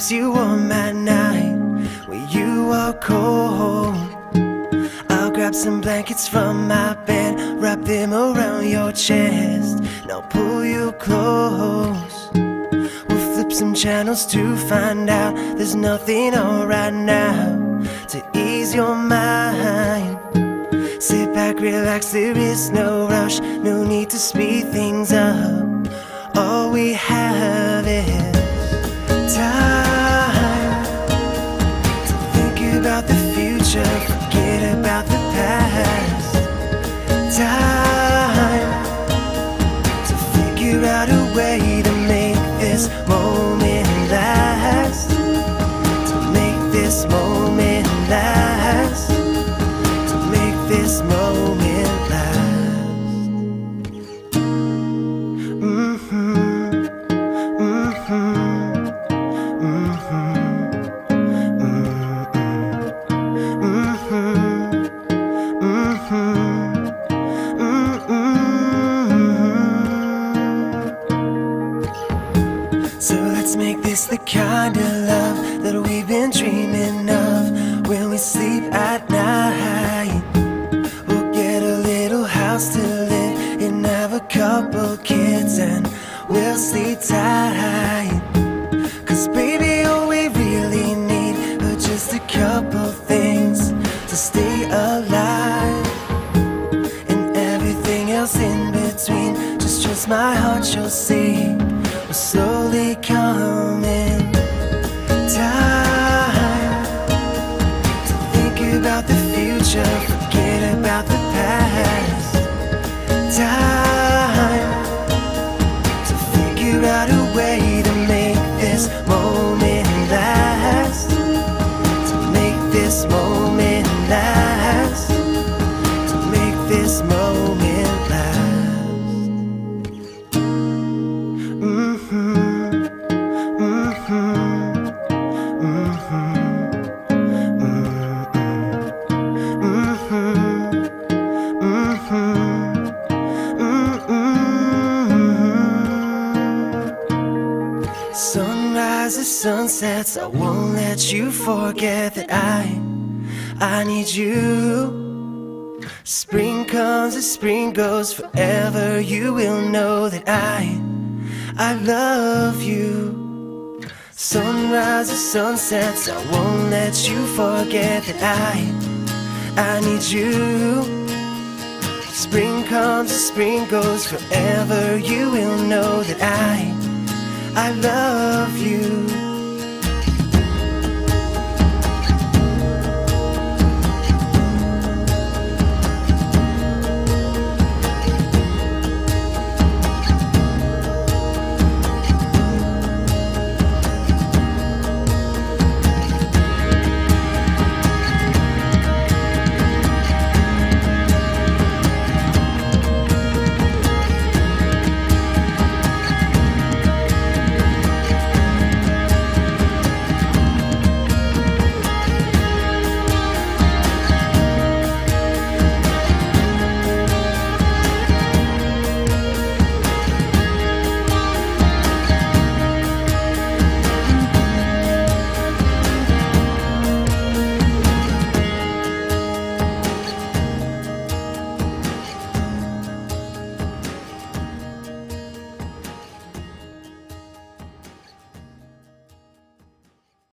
keeps you warm at night when you are cold. I'll grab some blankets from my bed, wrap them around your chest, and I'll pull you close. We'll flip some channels to find out there's nothing on right now to ease your mind. Sit back, relax, there is no rush, no need to speed things up. All we have is time to think about the future, forget about the past. Time to figure out a way to make this moment last. To make this moment last. So let's make this the kind of love that we've been dreaming of when we sleep at night. We'll get a little house to live in, have a couple kids, and we'll sleep tight. Cause baby, all we really need are just a couple things to stay alive. And everything else in between, just trust my heart, you'll see. Slowly coming. Time to think about the future, forget about the past. Time to figure out a way to make this moment last. To make this moment last. Sunrises, sunsets, I won't let you forget that I, I need you. Spring comes as spring goes, forever you will know that I, I love you. Sunrises, sunsets, I won't let you forget that I, I need you. Spring comes as spring goes, forever you will know that I, I love you.